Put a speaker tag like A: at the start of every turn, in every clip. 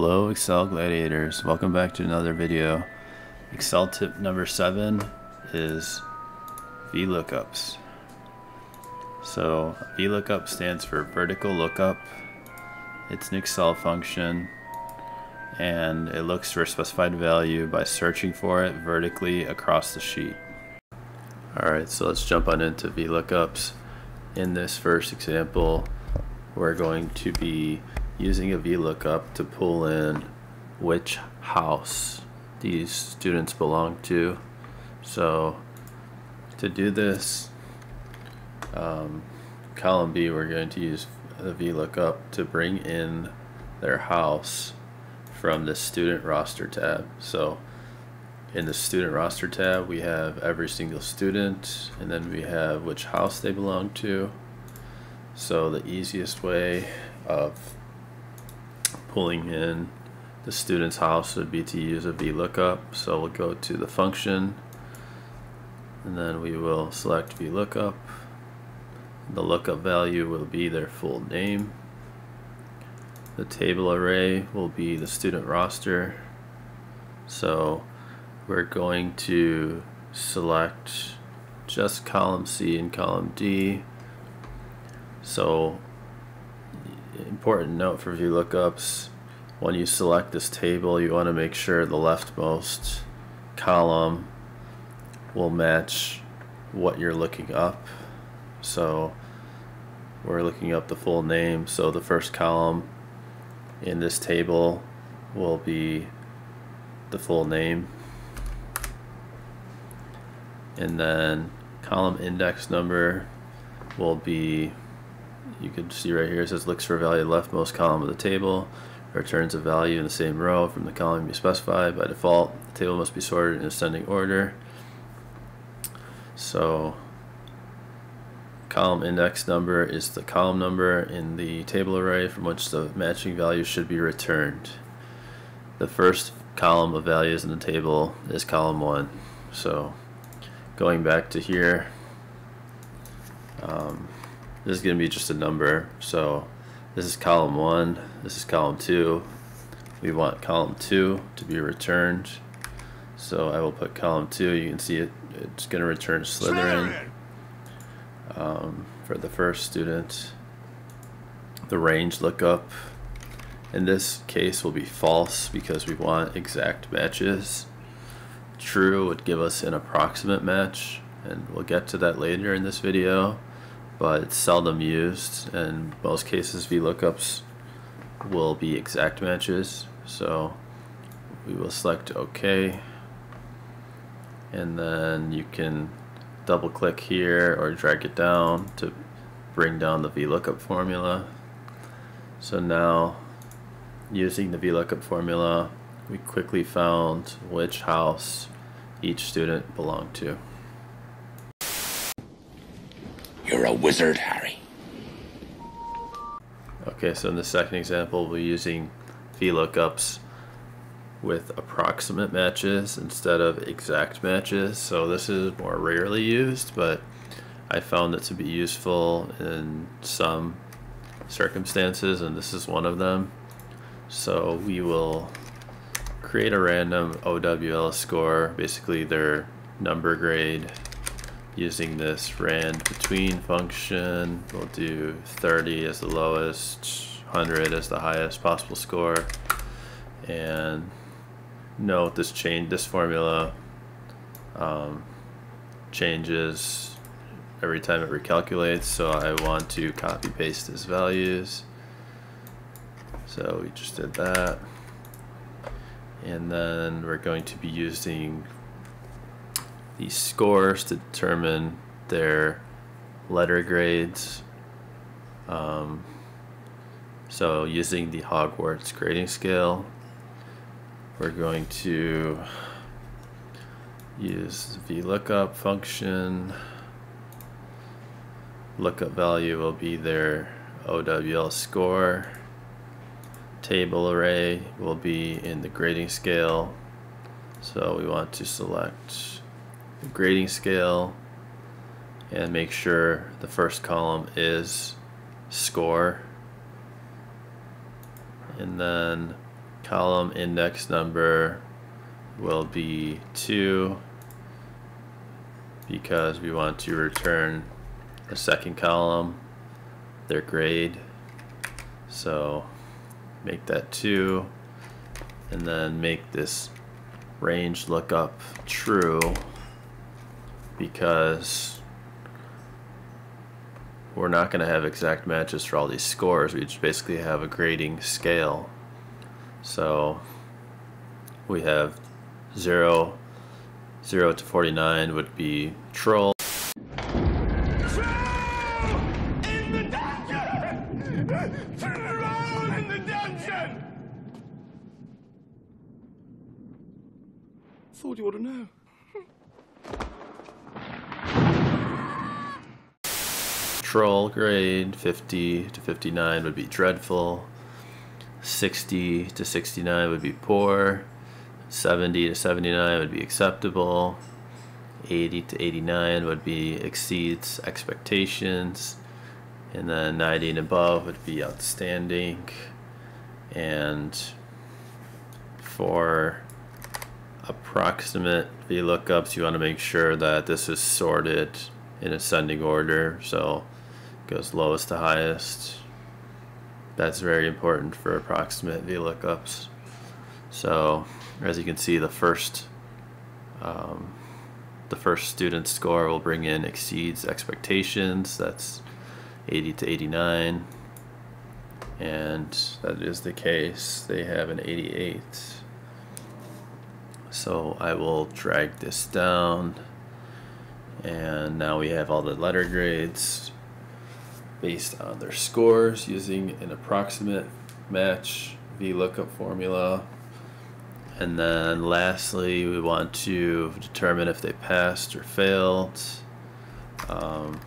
A: Hello Excel Gladiators, welcome back to another video. Excel tip number 7 is VLOOKUPs. So VLOOKUP stands for vertical lookup. It's an Excel function and it looks for a specified value by searching for it vertically across the sheet. Alright, so let's jump on into VLOOKUPs. In this first example, we're going to be using a VLOOKUP to pull in which house these students belong to. So to do this, um, column B, we're going to use the VLOOKUP to bring in their house from the student roster tab. So in the student roster tab, we have every single student, and then we have which house they belong to. So the easiest way of pulling in the student's house would be to use a VLOOKUP. So we'll go to the function and then we will select VLOOKUP. The lookup value will be their full name. The table array will be the student roster. So we're going to select just column C and column D. So important note for VLOOKUPs, when you select this table, you want to make sure the leftmost column will match what you're looking up. So we're looking up the full name, so the first column in this table will be the full name. And then column index number will be you can see right here it says looks for a value leftmost column of the table returns a value in the same row from the column you specify by default the table must be sorted in ascending order. So column index number is the column number in the table array from which the matching value should be returned. The first column of values in the table is column 1 so going back to here um, this is going to be just a number. So this is column 1 this is column 2 we want column 2 to be returned. So I will put column 2 you can see it it's going to return Slytherin! um, for the first student. The range lookup. In this case will be false because we want exact matches. True would give us an approximate match and we'll get to that later in this video but it's seldom used. In most cases, VLOOKUPs will be exact matches. So we will select OK. And then you can double click here or drag it down to bring down the VLOOKUP formula. So now using the VLOOKUP formula, we quickly found which house each student belonged to.
B: You're a wizard, Harry.
A: Okay, so in the second example, we're using VLOOKUPs with approximate matches instead of exact matches. So this is more rarely used, but I found it to be useful in some circumstances, and this is one of them. So we will create a random OWL score, basically their number grade using this rand between function. We'll do 30 as the lowest, 100 as the highest possible score. And note this change, this formula um, changes every time it recalculates. So I want to copy paste these values. So we just did that. And then we're going to be using these scores to determine their letter grades. Um, so using the Hogwarts grading scale, we're going to use the VLOOKUP function. Lookup value will be their OWL score. Table array will be in the grading scale. So we want to select the grading scale and make sure the first column is score and then column index number will be 2 because we want to return the second column, their grade. So make that 2 and then make this range lookup true because we're not going to have exact matches for all these scores. We just basically have a grading scale. So we have 0, 0 to 49 would be troll. Troll in the dungeon! Troll in the dungeon!
C: Thought you ought to know.
A: Troll grade 50 to 59 would be dreadful. 60 to 69 would be poor. 70 to 79 would be acceptable. 80 to 89 would be exceeds expectations. And then 90 and above would be outstanding. And for approximate VLOOKUPs, you want to make sure that this is sorted in ascending order. So goes lowest to highest. That's very important for approximate VLOOKUPs. So as you can see, the first um, the first student score will bring in exceeds expectations. That's 80 to 89. And that is the case. They have an 88. So I will drag this down. And now we have all the letter grades based on their scores using an approximate match VLOOKUP formula. And then lastly, we want to determine if they passed or failed. Um,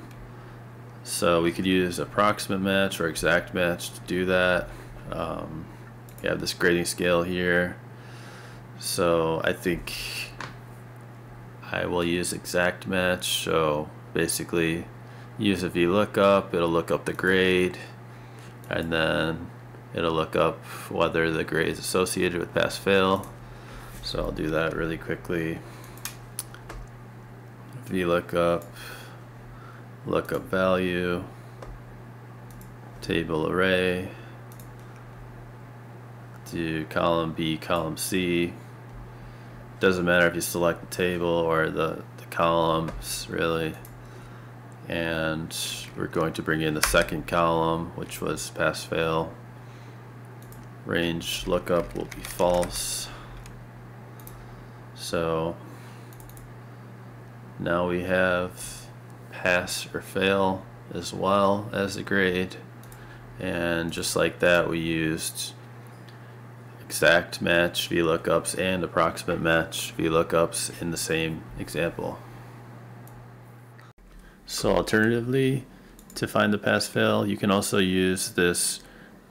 A: so we could use approximate match or exact match to do that. Um, we have this grading scale here. So I think I will use exact match. So basically use a VLOOKUP, it'll look up the grade, and then it'll look up whether the grade is associated with pass fail. So I'll do that really quickly. VLOOKUP, lookup value, table array, do column B, column C. Doesn't matter if you select the table or the, the columns really and we're going to bring in the second column which was pass fail. Range lookup will be false. So now we have pass or fail as well as the grade. And just like that we used exact match VLOOKUPs and approximate match VLOOKUPs in the same example. So alternatively, to find the pass-fail, you can also use this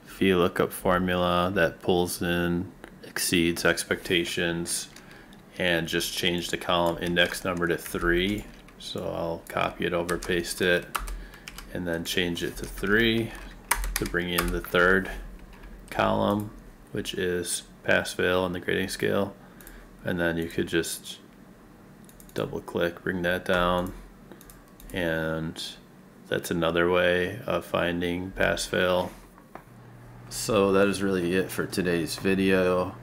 A: VLOOKUP formula that pulls in exceeds expectations and just change the column index number to 3. So I'll copy it over, paste it, and then change it to 3 to bring in the third column, which is pass-fail on the grading scale. And then you could just double click, bring that down, and that's another way of finding pass fail. So that is really it for today's video.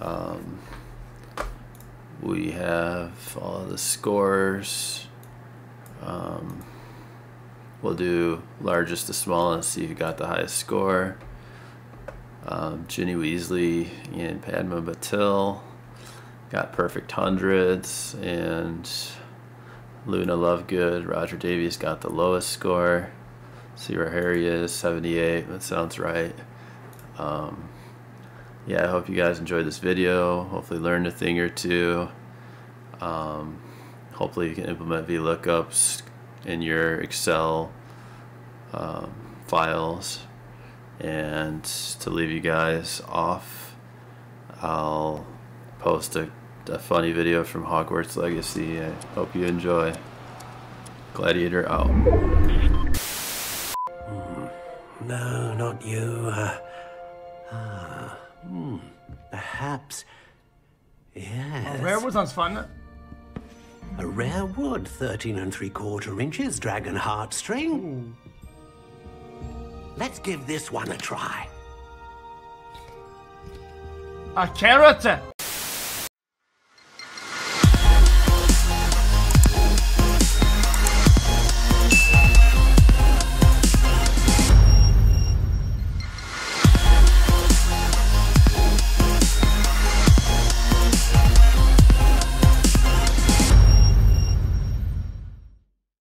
A: Um, we have all the scores. Um, we'll do largest to smallest see who got the highest score. Um, Ginny Weasley and Padma Patil got perfect hundreds and Luna Lovegood, Roger Davies got the lowest score. See where Harry is, 78. That sounds right. Um, yeah, I hope you guys enjoyed this video. Hopefully learned a thing or two. Um, hopefully you can implement VLOOKUPs in your Excel um, files. And to leave you guys off, I'll post a a funny video from Hogwarts Legacy. I hope you enjoy. Gladiator out.
D: Mm, no, not you. Uh, ah, hmm. Perhaps. Yes.
E: A Rare wood sounds fun.
D: A rare wood, 13 and 3 quarter inches, dragon heartstring. Let's give this one a try.
E: A carrot!